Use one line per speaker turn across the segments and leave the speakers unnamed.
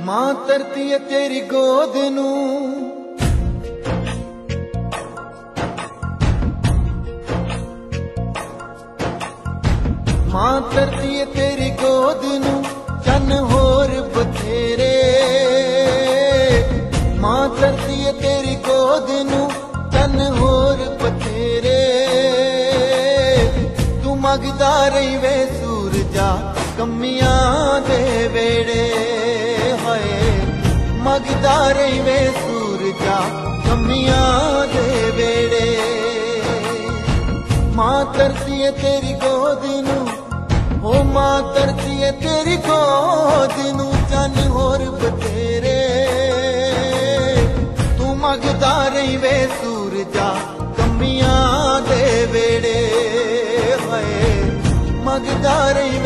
ਮਾਂ ਧਰਤੀ ਏ ਤੇਰੀ ਗੋਦ ਨੂੰ। ਮਾਂ ਧਰਤੀ ਏ ਤੇਰੀ ਗੋਦ ਨੂੰ, ਚੰਨ ਹੋਰ ਬਥੇਰੇ। ਮਾਂ ਧਰਤੀ ਏ ਤੇਰੀ ਗੋਦ ਨੂੰ, ਚੰਨ ਹੋਰ ਬਥੇਰੇ। ਤੂੰ ਮੰਗਦਾ ਰਹੀ ਵੇ ਸੂਰਜਾ, ਕੰਮੀਆਂ ਦੇ ਵੇੜੇ। ਹਾਏ ਮੰਗਦਾ ਰਹੀ ਵੇ ਸੂਰਜਾ ਕੰਮੀਆਂ ਦੇ ਵੇੜੇ। ਮਾਂ ਧਰਤੀ ਏ ਤੇਰੀ ਗੋਦ ਨੂੰ ਓ ਮਾਂ ਧਰਤੀ ਏ ਤੇਰੀ ਗੋਦ ਨੂੰ, ਚੰਨ ਹੋਰ ਬਥੇਰੇ। ਤੂੰ ਮੰਗਦਾ ਰਹੀ ਵੇ ਸੂਰਜਾ ਕੰਮੀਆਂ ਦੇ ਵੇੜੇ। ਹਾਏ, ਮੰਗਦਾ ਰਹੀ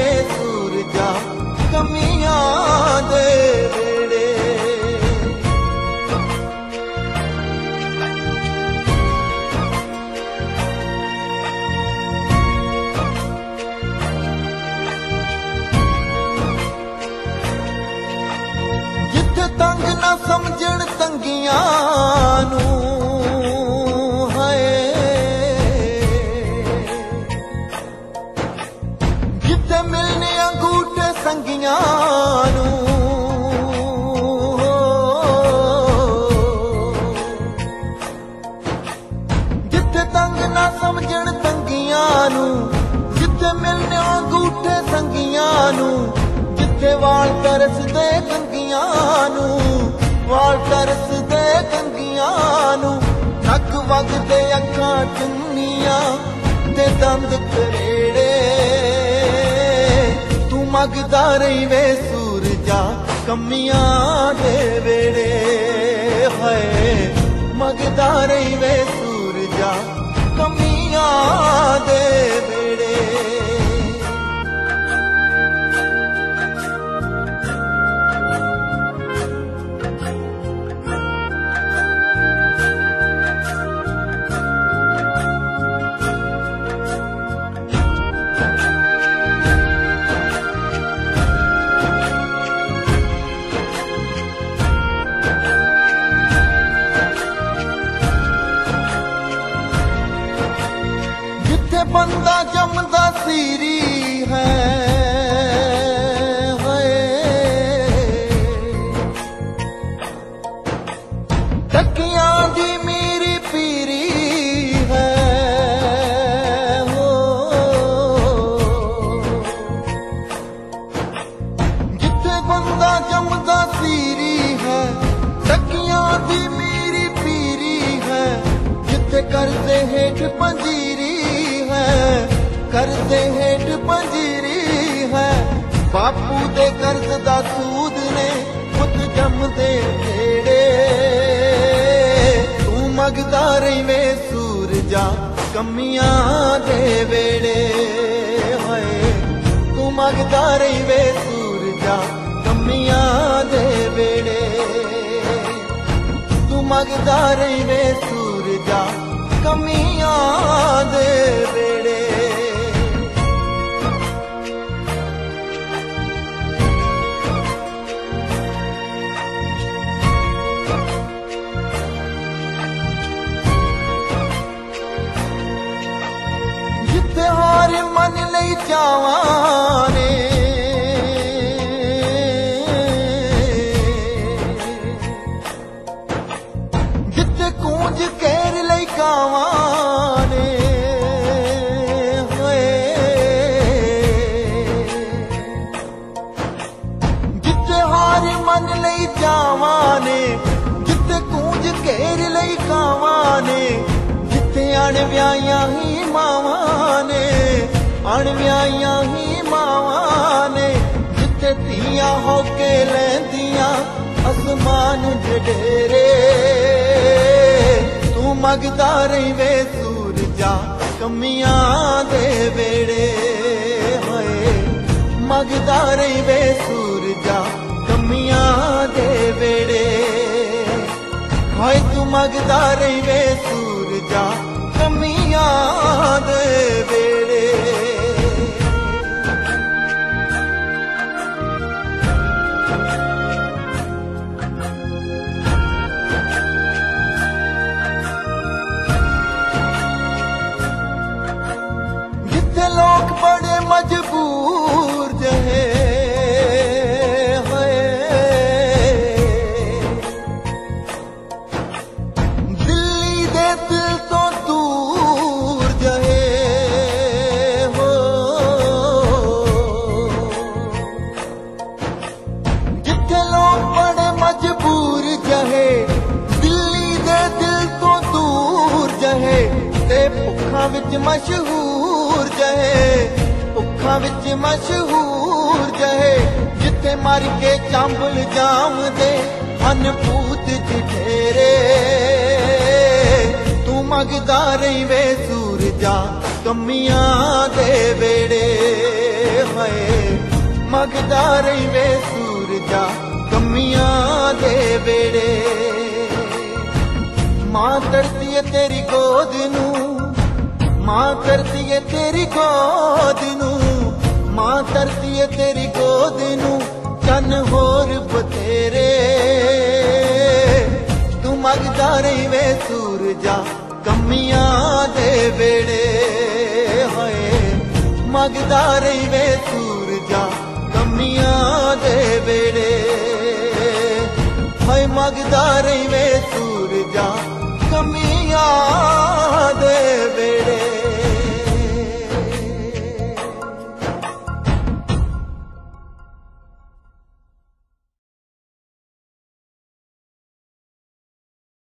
ਤੇ ਦੰਦ ਤੂੰ ਮੰਗਦਾ ਰਹੀ ਵੇ ਸੂਰਜਾ ਕਮੀਆਂ ਦੇ ਵੇੜੇ। ਹਾਏ, ਮੰਗਦਾ ਰਹੀ ਵੇ ਸੂਰਜਾ ਕਮੀਆਂ ਦੇ ਵੇੜੇ। ਬੰਦਾ ਜੰਮਦਾ ਸੀਰੀ ਹੈ। ਬਾਪੂ ਦੇ ਕਰਜ਼ ਦਾ ਸੂਦ ਨੇ ਪੁੱਤ ਜੰਮਦੇ ਢੇੜੇ ਤੂੰ ਮੰਗਦਾ ਰਹੀ ਵੇ ਸੂਰਜਾ ਕਮੀਆਂ ਦੇ ਵੇੜੇ। ਹੋਏ, ਤੂੰ ਮੰਗਦਾ ਰਹੀ ਵੇ ਸੂਰਜਾ ਕਮੀਆਂ ਦੇ ਵੇੜੇ। ਤੂੰ ਮੰਗਦਾ ਰਹੀ ਵੇ ਸੂਰਜਾ ਕਮੀਆਂ ਦੇ ਵੇੜੇ। ਅਣਵਿਆਈਆਂ ਹੀ ਮਾਵਾਂ ਨੇ ਅਣਵਿਆਈਆਂ ਹੀ ਮਾਵਾਂ ਨੇ, ਜਿੱਥੇ ਧੀਆਂ ਹੋ ਕੇ ਲੈਂਦੀਆਂ ਅਸਮਾਨ ਜਡੇਰੇ ਤੂੰ ਮੰਗਦਾ ਰਹੀ ਵੇ ਸੂਰਜਾ ਕਮੀਆਂ ਦੇ ਵੇੜੇ ਹਾਏ। ਮੰਗਦਾ ਰਹੀ ਵੇ ਸੂਰਜਾ ਕਮੀਆਂ ਦੇ ਵੇੜੇ ਹਾਏ, ਤੂੰ ਮੰਗਦਾ ਰਹੀ ਵਿੱਚ ਮਸ਼ਹੂਰ ਜਹੇ ਉੱਖਾਂ ਵਿੱਚ ਮਸ਼ਹੂਰ ਜਹੇ, ਜਿੱਥੇ ਮਰ ਕੇ ਚੰਬਲ ਜਾਮਦੇ ਹਨ ਭੂਤ ਜਿਠੇਰੇ। ਤੂੰ ਮੰਗਦਾ ਰਹੀ ਵੇ ਸੂਰਜਾ ਕਮੀਆਂ ਦੇ ਵੇੜੇ, ਹੋਏ, ਮੰਗਦਾ ਰਹੀ ਵੇ ਸੂਰਜਾ ਕਮੀਆਂ ਦੇ ਵੇੜੇ। ਮਾਂ ਕਰਦੀ ਏ ਤੇਰੀ ਗੋਦ ਨੂੰ ਮਾਂ ਕਰਦੀ ਏ ਤੇਰੀ ਗੋਦ ਨੂੰ, ਮਾਂ ਕਰਦੀ ਏ ਤੇਰੀ ਗੋਦ ਨੂੰ, ਚੰਨ ਹੋਰ ਬਤੇਰੇ ਤੂੰ ਮੰਗਦਾ ਰਹੀ ਵੇ ਸੂਰਜਾ ਕਮੀਆਂ ਦੇ ਵੇੜੇ ਹੋਏ, ਮੰਗਦਾ ਰਹੀ ਵੇ ਸੂਰਜਾ ਕਮੀਆਂ ਦੇ ਵੇੜੇ ਹੋਏ, ਮੰਗਦਾ ਰਹੀ ਵੇ